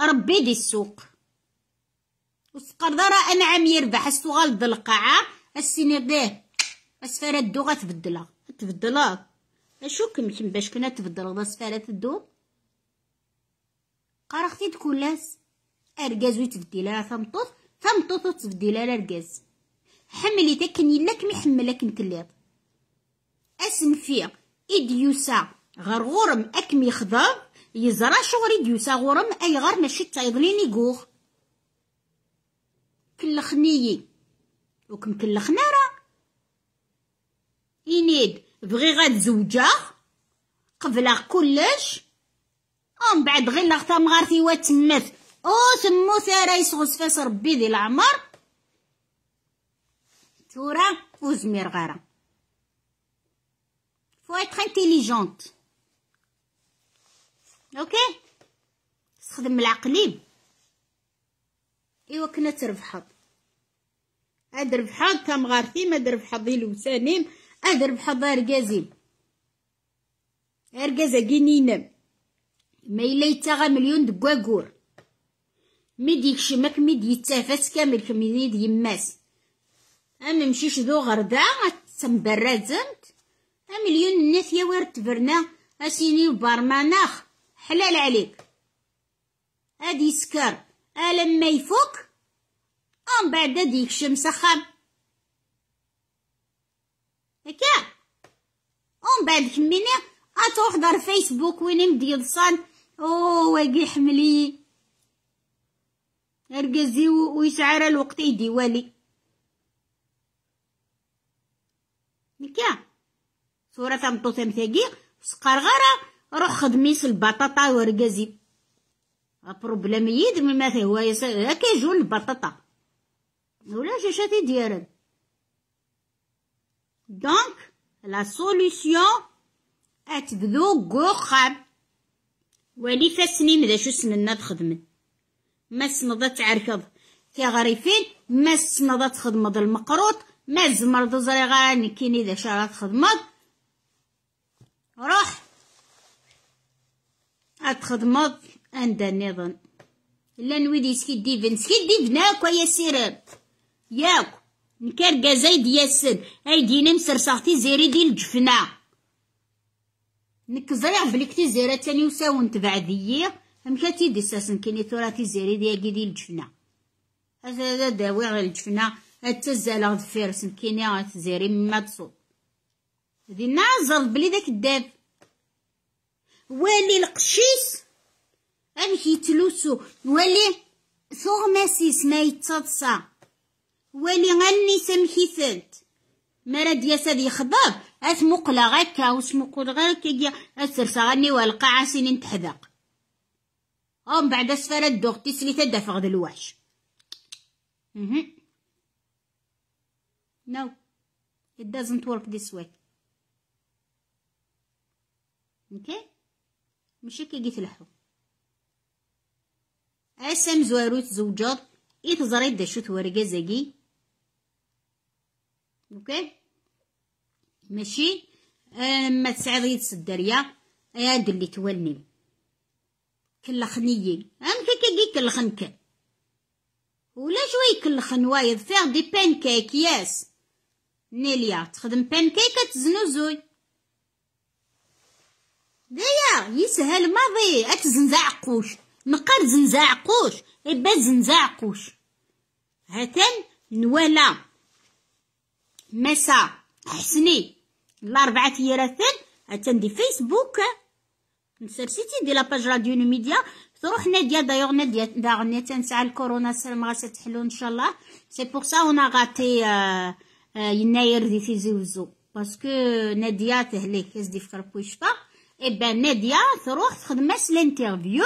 ربي دي السوق. وسقر دارا أنا عم يربح السوغال د القاعة. السيني ديه أسفارة دو غتبدلها. تبدلها. أشو كم باش كنا تبدل غدا الدو؟ قرختي تكولاس ارجاز ويتبدل ثمطوط. ثمطوط وتبدل ارجاز حملي تكن محملك نتليض اسم فيه إديوسا. غير غورم أكم يخضب يزرى شغل إديوسا غورم أي غير ماشي تايضلين يقوغ كلخنيي. وكم كلخنا راه؟ ينيد بغي غاد زوجة قبل كلش؟ ومن بعد غير لغتا مغارتي واتمث أو ثمو ثارا يسغس فاس ربي ذي العمر. تورا وزمير غارة. فو اتر انتيليجونت أوكي؟ استخدم العقليب. إيوا كنا تربحض هاد ربحض تام ما دربحض الوسانيم هاد ربحض رقازين رقازا كينينم ما إلا يتاغا مليون دكواكور ميد يكشمك ميد يتافاس كامل كميد يماس. أما مشيش ذو غردا تمبرازمت مليون الناس يا وارد تبرنا أسيني وبرماناخ. حلال عليك. هادي سكر ألم ما يفوك أم بعد ديك شمس خام. هكا. أم بعد كميني دار فيسبوك وين مديض صان أو واقي حملي. أرقزي ويسعر الوقت يدي والي. نكا صورة تمطو تمثاقي سقار غارة روح خدميس البطاطا ورقزي بروبليم يد ما هو هكا جون البطاطا ولا شاشاتي ديالن دونك لا سوليسيون اتبدو قوخام ولي فاسني مذا شو سننا تخدمن. ما سنضا تعركض كي غريفين ما سنضا تخدمض المقروط. ما زمر تزري غاني كيني ذا شارات تخدمض. روح. اتخدمض عند النظام. لا نويدي سكي ديفن. سكي ديفن هاكا يا سيراب. ياك. نكار قازايد ياسن أي دينا مسرساغتي زيري ديال الجفنه نك زريع كتي زيرا تاني وساون تبعديي أم كاتي دي ساسن كيني ثورا تيزيري ديالي ديال الجفنة هذا داوي غير الجفنة التزالة فيرس كيني تزيري مما تصوب ذي نعزر بلي داك الداب والي القشيس؟ أمك يتلوسو والي ثوغ ماسيس ما يتصدصا والي غني سمكيثنت مراد ياسد يخضب أثمقلا غاكا وسمقل غاكا أسرسا غني والقاعة سنين تحذق أم بعد أسفل الدوغ تسلي تدفع ذا الوحش No, it doesn't work this way. Okay? ماشي كي قلت لحو. اسم زواروت زوجات إتزريد دا شو ورقة زاقي أوكي؟ ماشي. ما تسعد يد الدريا هاد اللي تولني. كلخنيي. أم كي كلخنك. ولا شوي كلخن وايد؟ فيغ دي بانكيك ياس. نيليا تخدم بانكيك تزنوزوي دايا يسهل ماضي. اتزنزع قوش نقر زنزع قوش إبا زنزع قوش هاتن نوالا. مسا. حسني. الأربعة تيراتن هاتن دي فيسبوك. نسرسيتي دي لاباج راديو ميديا. تروح نادية دايوغ نادية داغ تنسى الكورونا سلام غاسة تحلو إن شاء الله. سي بوغ سا اون غاتي يناير دي في زوزو باسكو نادية تهليك يزدي في كربوشفا إبان نادية تروح تخدم الانترفيو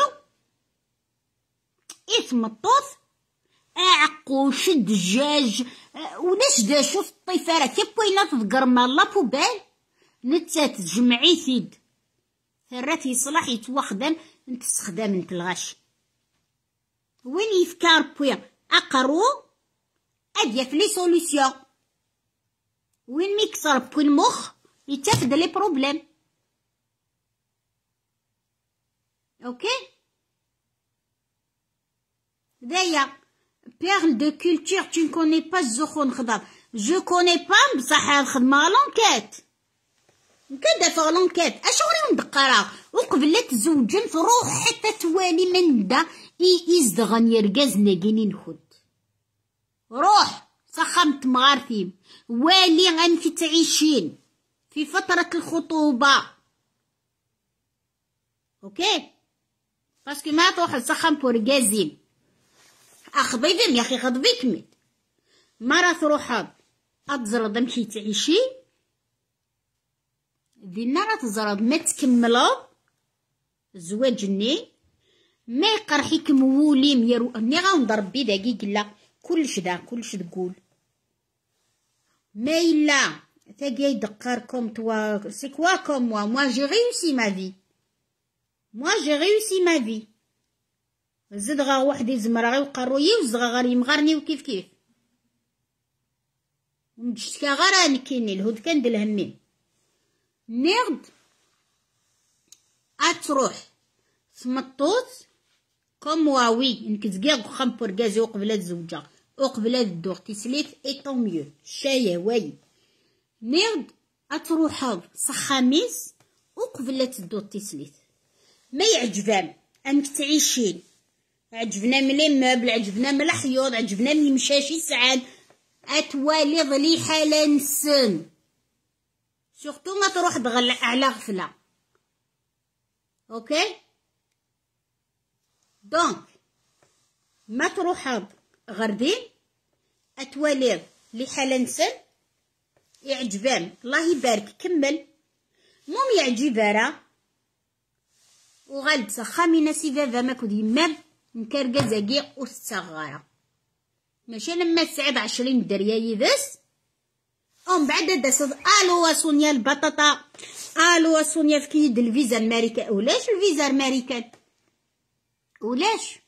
إثمطوط أعقوش الدجاج ولاش دا شوف الطيفارة كي بوينا تذكر لا بوبال نتا تجمعي ثيد ثرات يصلح يتوخدم انت استخدام انت الغش وين يفكار بويا أقرو أديا في لي سوليسيون وين ميكسر بوي المخ يتاخد لي بروبليم أوكي دايا بيرل دو كولتور ne connais pas الزخون خضر جو كوني با بصح الخدمة لونكيت كان دافع لونكيت اش وري ندقرا وقبل لا تزوجن تروح حتى توالي من دا اي ازدغن يرقاز ناقيني نخد روح سخمت مغارثيم والي انك تعيشين في فترة الخطوبة أوكي باسكو ما تروح تسخن بورغازيم اخبيبم يا أخي خضبيك ميت مرة تروح اتزرد مشي تعيشي دينا راه تزرد ما تكملو زواجني ما يقرحيك موليم يرو اني غنضرب بي داكي قلا كلش دا كلش تقول ما إلا تاقي يدقركم توا سي كوا كوم موا موا جي ريوسي ما في موا جي ريوسي ما في زد غا وحدي زمرا غي وقروي وزغا غير يمغرني وكيف كيف ومجتكا غير نكيني الهود كان دل همي نيرد اتروح سمطوط كوم واوي انك تزقيق خم بورغازي وقبلات زوجة وقبلات الدوغ تسليت اي طون ميو شاية واي نيرد اتروحض صخاميس وقبلات الدوغ تسليت ما يعجبان أنك تعيشين. عجبنا ملي مبل عجبنا ملا حيوض عجبنا ملي مشاشي سعاد أتوالي ظلي حالة نسن. سورتو ما تروح تغلع على غفلة. أوكي؟ دونك ما تروح غردين لي حالة نسن. يعجبان الله يبارك. كمل. موم يعجب راه. وغالب سخامي ناسي بابا ماكو ديما نكرقا زاقي وستغارة ماشي لما تسعد عشرين دريا يدس. ومن بعد داسد ألو سونيا البطاطا ألو سونيا في كيد الفيزا الماريكا ولاش الفيزا الماريكان؟ ولاش؟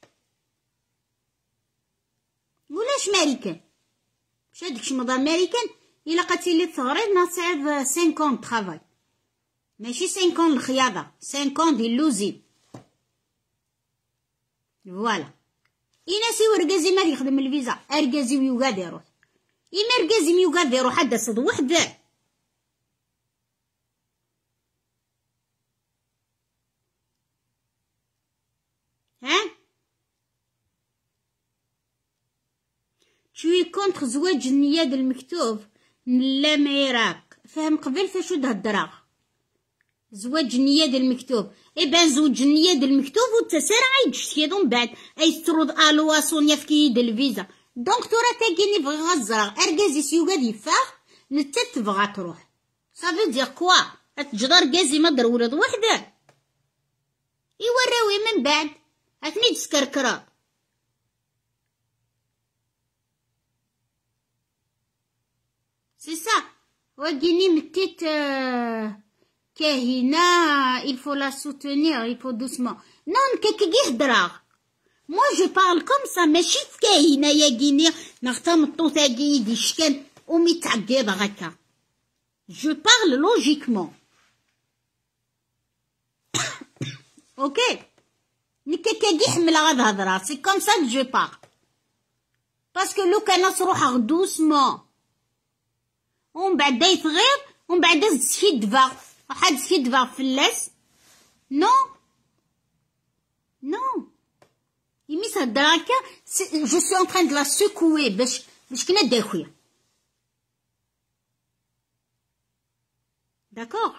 ولاش ماريكان؟ مش هاديك شمضى ماريكان؟ إلا قتيلي تغريد نصعد سينكون ترافاي ماشي سينكون الخياضة سينكون دي اللوزي فوالا إناسي ورقازي ما يخدم الفيزا أرقازي ويوقاد يروح إما رقازي ويوقاد يروح حدا صد وحده ها شوي كونتر زواج النياد المكتوب لا معراك فهم قبل فشو تهدرا زواج النياد المكتوب. إبان زوج النياد المكتوب وتسارع يجشتي من بعد. أي ترد ألوا سونيا في كيد الفيزا. دونك تورا تاكيني غزرا أركازي سيوغاد يفاخ نتا تبغى تروح. صافي دير كوا اتجدار كازي ما در ولد وحده. يوراوي من بعد. هتني تسكركرا. سي سا وكيني متيت آه Kahina, il faut la soutenir, il faut doucement. Non, كي يهدرا Moi, je parle comme ça, ماشي كاهنة يا جيني نختم الطوطة دي شكان ومتعقد هكا. Je parle logiquement. أوكي نكا كي يحمل غاد هضرا سي كوم سا جو بار باسكو لو كان تروح دوسمون ومن بعد يتغير واحد في فلاس نو. نو. إمي تهدر هكا جو سو ان تران دو لا سكوي باش باش كنا داخويا داكوغ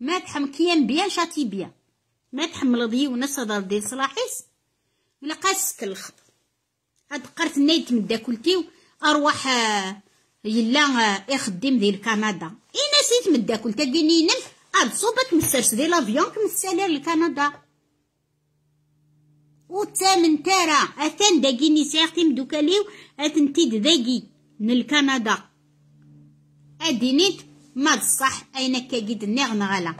ما تحمكيان بيان شاتي بيان ما تحمل ضي وناس هضر ديال صلاحيس ولا قاسك الخط هاد قرت نايت من داكلتي أروح يلا يخدم ديال كندا اي نسيت من داكلتا كينينم اد صوبك مسرس ديال لافيون كمسالير لكندا وتامن تارا اتان داكيني سيغتي مدوكاليو اتنتيد داكي من الكندا ادينيت ما الصح اين كاكيد النغ نغلا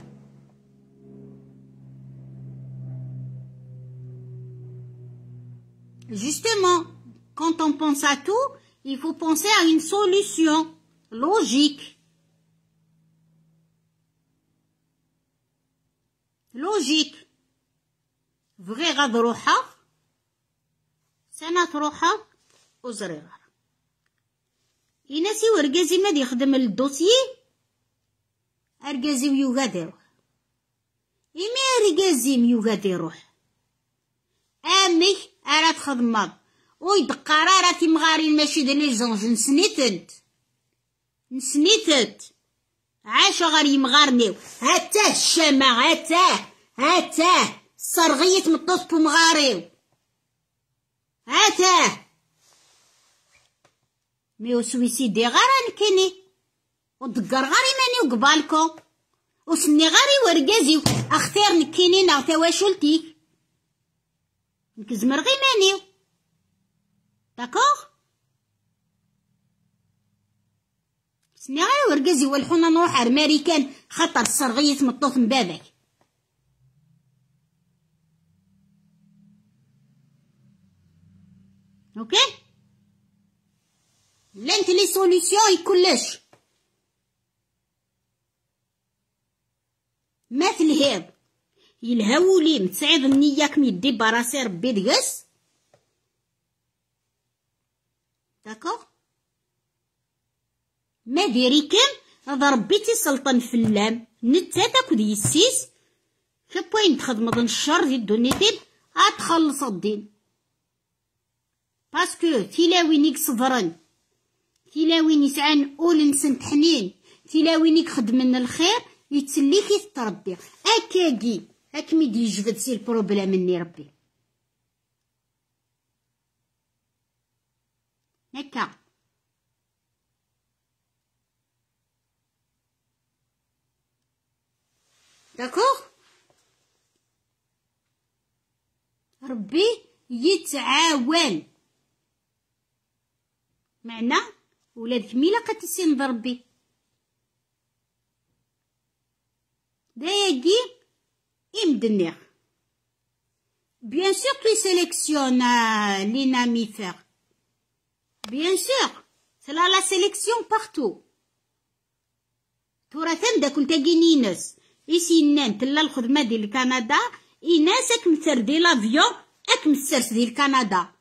Justement, quand on pense à tout, il faut penser à une solution logique. Logique. Vrai غاد روحها سنة روحها وزريغة يناسي ورقازي ما يخدم الدوسيي أرقازي ويوغاد يروح إما أرقازي ميوغاد يروح أمي أرا تخدمض ويدقار راه تيمغارين ماشي د لي زونج. نسنيتنت. نسنيتت عاش غير يمغارنيو. هاتاه الشامة هاتاه هاتاه صرغية مطوط بمغاريو هاتاه ميو سويسيدي غير نكني ودقر غاري ماني وقبالكو وسني غاري ورقازي اختار نكيني نغتا واشلتي نكزمر غي مانيو داكوغ سني غير ورقازي والحونا نروح ارماريكان خطر الصرغية مطوط من بابك؟ أوكي؟ لانت لي سوليسيون كلش. مات الهيض يلهاولي متسعيد النية كم يدي براسي ربي دقس داكوغ ما ديري كان هذا ربي تيسلطن في اللام نتا تاكد يسيس. كبوين تخدم الشر دي الدنيا أتخلص الدين. باسكو تيلاوينيك صبرن تيلاوين يسعان أول نسن تحنين. تيلاوينيك خدمن الخير. يتسليك يتربي. أكاكي. هاكمي دي يجبد سي البروبلام مني ربي. هكا داكوغ ربي يتعاون معنى ولاد كميلة قد تسين ربي. Imdenniɣ bien sûr tu sélectionnes euh, les mammifères bien sûr. C'est là la sélection partout. تورا داك تاكي ناس إسينان تلا الخدمة ديال كندا إناس أك مسر ديال لافيون أك مسرس ديال كندا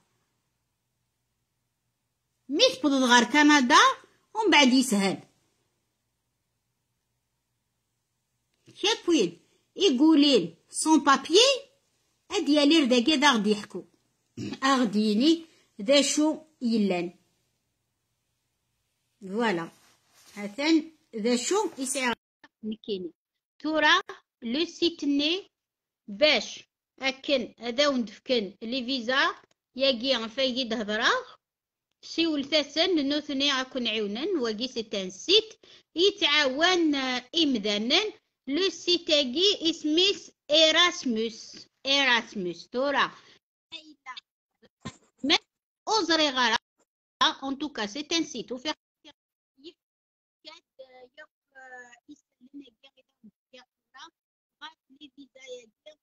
مي تبدض غير كندا ومن بعد يسهل كيف يقولين سون بابيي هاد يالير داكي دا غدي يحكو اغديني ذا شو يلان فوالا هاتان ذا شو يسعى نكيني تورا لو سيتني باش اكن هذا وندفكن لي فيزا ياكي فايد هضرا سيول ثاثن نوثني اكون عيونن واكي سيتان سيت يتعاون امذانا لو سيتاكي اسميس إيراسموس إيراسموس تورا ما أوزري غارا ان توكا سي ان سيت وفي كاد يوك يسلم كاع غاد لي فيزايا ديال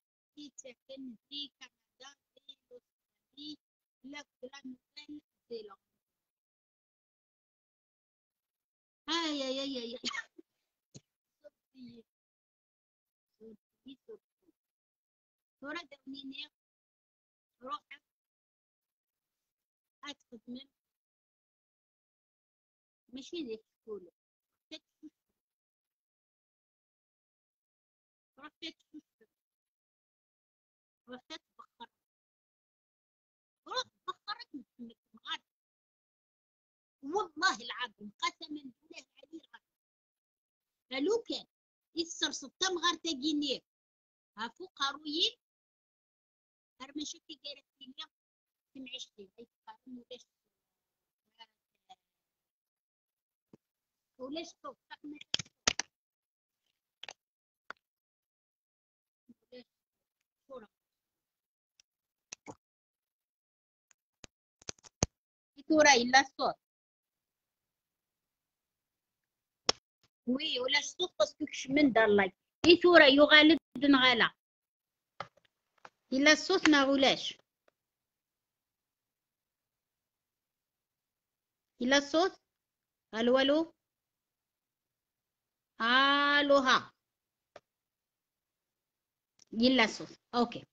اعتقد من ماشي اللي تقوله رحت رحت تبخر روح بخرك. محمد مغاد والله العظيم قسما بالله العلي العظيم. قالو كان يسر ستم غير تاقينيه ها فوق رويين غير مشاكل قالت لي تمعيش لي أي قارون ولاش ولاش صوت ثورة إلا الصوت وي ولا الصوت باسكو كشمن دار لايك إي ثورة يغالد نغالا إلا الصوت ما غولاش إلا الصوت ألو ألو ألو ها إلا الصوت أوكي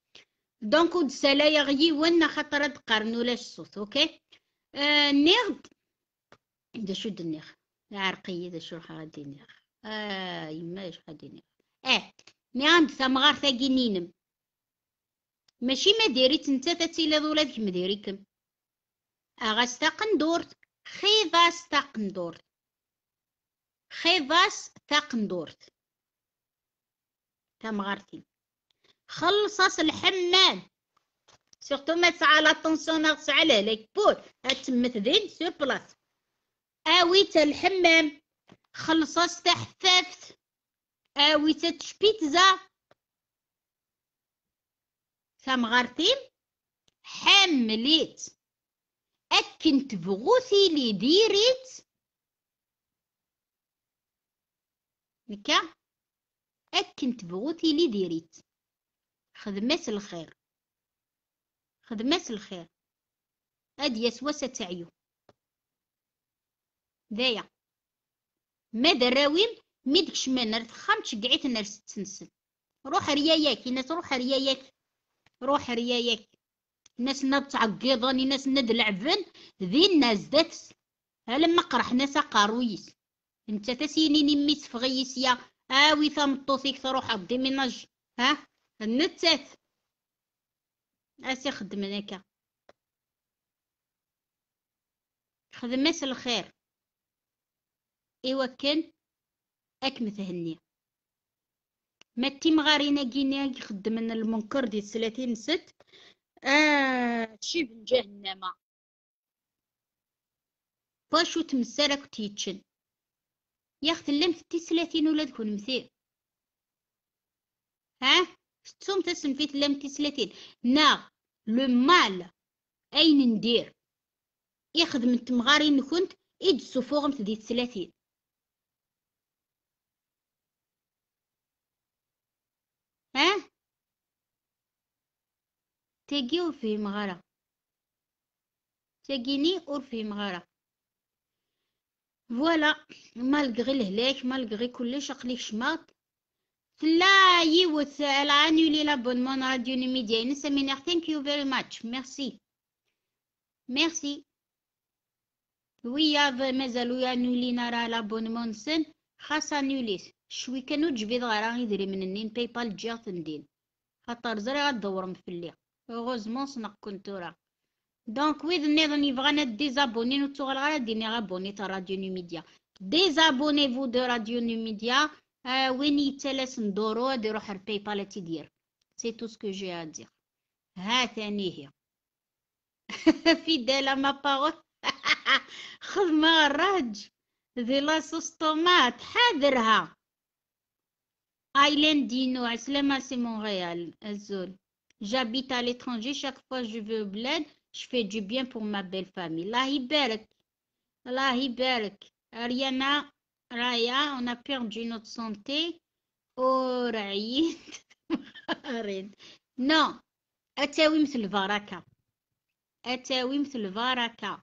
دونك ود سلايا غي ونا خاطر تقارن ولاش الصوت أوكي آه نيغ دا شو دنيغ العرقية دا شو غادي نيغ آه يما اش غادي نيغ آه عند ثمغار ثاقي نينم ماشي ما ديريت نتا تاتيلا ولادك ما ديريكم اغاس تاقندورت خيضاس تاقندورت خيضاس تاقندورت تمغارتي خلصص الحمام. سورتو ما تسعى لاتونسيون تسعى لك بول هتمت ذين سور بلاص. آويت الحمام. خلصص تحففت. آويت تشبيتزا. ثمغارتيم حمليت. أكن تبغوثي لي ديريت نكا. أكن تبغوثي لي ديريت خدمات الخير. خدمات الخير. هادي يسوسة تعيو. دايا ما دراويم ميدك شمان رتخام تشقعيت نرس تنسل روح الناس روح رياياك. روح رياياك. ند لعبن ذي الناس داتس هلما قرح ناس قارويس انت تسيني ميس فغيس يا آوي ثمطوثيك تروح عبدي مناج. ها؟ النتات. أسي خدمناك خدمات الخير. إيوا كان اك متهني ما تيم غارينا كينا يخدمنا المنكر دي ثلاثين ست. آه شيف جهنم. باشو تمسالك تيتشن. يا اخت لم تي ثلاثين ولاد كون مثير. ها؟ ستوم تسم في لم تي نا لو مال أين ندير؟ يخدم التمغاري كنت يدسو فوق دي ثلاثين. ها؟ تيجي وفي مغارة. تيجيني وفي مغارة. فوالا مالغري الهلاك مالغري كلش عقليك شماط. لا يوث الانولي لابونمون راديو ميديا. نسمينير ثانك يو فيري ماتش ميرسي ميرسي ويا مازالو يانولي نرى لابونمون سن خاص انوليس شوي كانوا تجبيد غير يدري من النين باي بال جات خاطر زري غدورم فلي غوزمون سنق كنت راه دونك ويد نيضن يبغانا ديزابوني نتوغل غير ديني غابوني تا راديو نيميديا ديزابوني فو دو راديو نيميديا آه وين يتلاس ندورو دي روح الباي بال تيدير سي تو سكو جي ا دير ها ثاني هي في دالا ما باغول خدمة الراج ذي لاصوص طوماط Island Dino, Aslema, c'est Montréal, Azul. J'habite à l'étranger, chaque fois que je vais au bled, je fais du bien pour ma belle famille. La Hiberk, la Hiberk. Ariana, Raya, on a perdu notre santé. Oh, رعيت non أتاوي مثل البركة أتاوي مثل البركة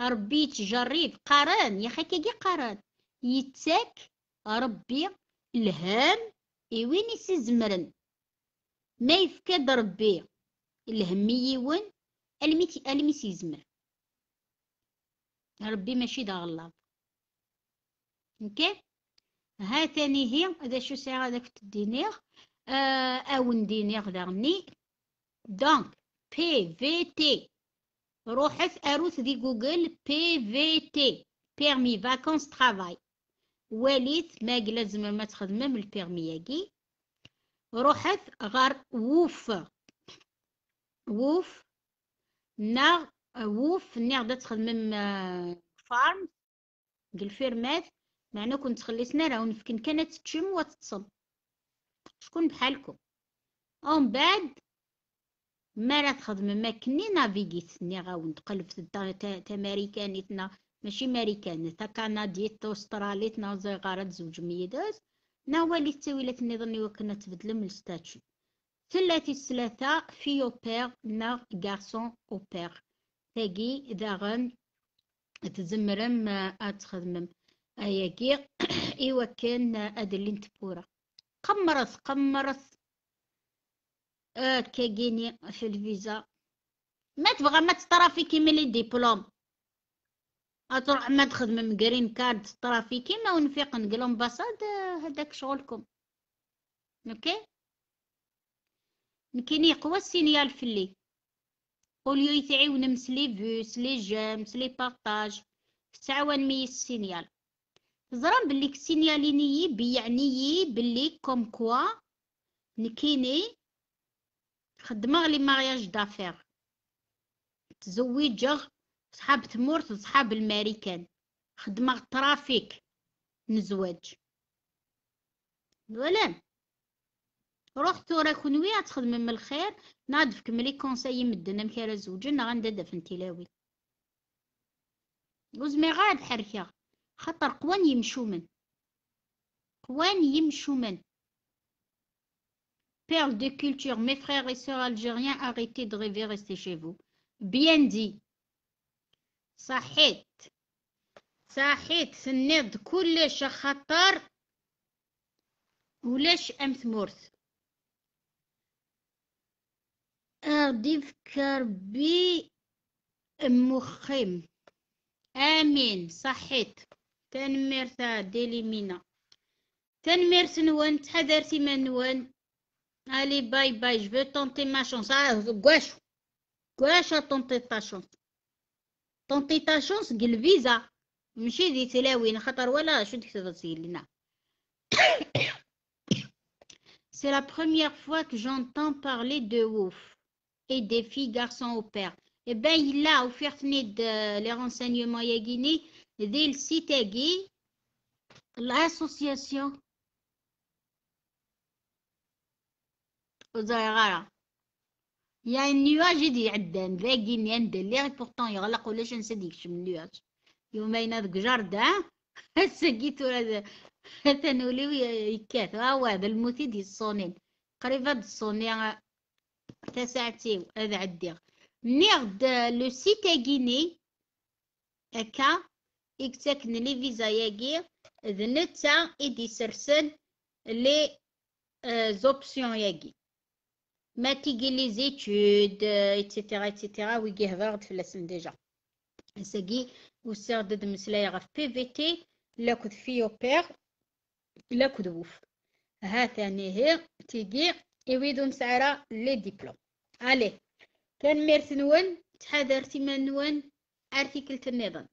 ربي تجرب قران يا أخي كي قران يتاك ربي الهام إوين يسزمرن ما يفكاد ربي الهم يون الميت الميس يزمر ربي ماشي دا غلاب أوكي؟ ها تاني هي هذا شو ساعة هذاك تدينيغ؟ آه أو ندينيغ داغني. دونك بي في تي روحت اروث دي جوجل بي في تي بيرمي فاكونس ترافاي وليت ما لازم ما تخدمم البيرمي ياكي. روحت غار ووف. ووف نا ووف ني غدا تخدمم فارم قل فيرمات معنى كنت خليتنا راه ونفكن كانت تشم وتتصب. شكون بحالكم؟ ومن بعد ما راه تخدم ما كني نافيغيت ني تقلب تا ماريكانيتنا. ماشي ماريكان تا كنديت تا استراليتنا زغارات زوج ميداز نا والي التاويلات النظامي وكنا تبدل من الستاتشو ثلاثي الثلاثة في اوبير نا غارسون اوبير تاقي داغن تزمرم أتخدمم. أياكي إيوا كان ادلين تبورا قمرث قمرث آه كاكيني في الفيزا. ما تبغى ما تطرافيكي ملي ديبلوم أتروح ما تخدم جرين كارد ترافيكي ما ونفيق نقول امباساد هذاك شغلكم. أوكي؟ نكيني قوى السينيال في اللي. قوليو يتعاون مسلي فيوس لي جيمس لي بارطاج تعاون مي السينيال. زران بلي السينياليني بيعني بلي كوم كوا نكيني خدمة لي مارياج دافير تزوجغ صحاب تمورت وصحاب الماريكان خدمة ترافيك نزواج. ولا رحت ورا كونوي تخدم من الخير. نعرفك ملي كونساي مدنا مكارا زوجنا غندادا في نتيلاوي وزمي غاد حركة خاطر قوان يمشو من. قوان يمشو من. Perle de culture, mes frères et sœurs algériens, arrêtez de rêver, restez chez vous. Bien dit. صحيت. صحيت سنيض كلش خطر. ولاش ام ثمورث غادي فكر بي مخيم. آمين. صحيت. تنمير ديلي مينا. تنمير نوان تحذرتي من نوان. باي باي جو تونتي ما شونس كواش كواش تونتي تا شونس طونطي تا شونس قل فيزا ماشي دي تلاوين خطر ولا شو ديك تغسيل لنا C'est la première fois que j'entends parler de ouf et des filles garçons au père. Eh ben, il a offert de les renseignements yagini dès le site l'association aux يا النيواج يدي عدان ذاكين يندلي بورتون يغلق ولاش نسد يكشم النيواج يومين هذاك جارد ها سقيتو هذا تنوليو يكات ها هو هذا الموتي دي الصونين قريب هاد الصوني تساعتي هذا عدي نيغد لو سيت اكيني هكا يكتاكن لي فيزا ياكي ذنتا ايدي سرسن لي زوبسيون ياكي ما تيجي لي زيتود ايتترا ايتترا ويجي هضرت في الاسم ديجا ساقي وسردد مسلايا غف بي في تي لا كود فيو بير لا كود ووف ها ثاني هي تيجي يويدو مسعرة لي ديبلوم عليه كان ميرت نون تحذرتي من نون ارتيكل النظام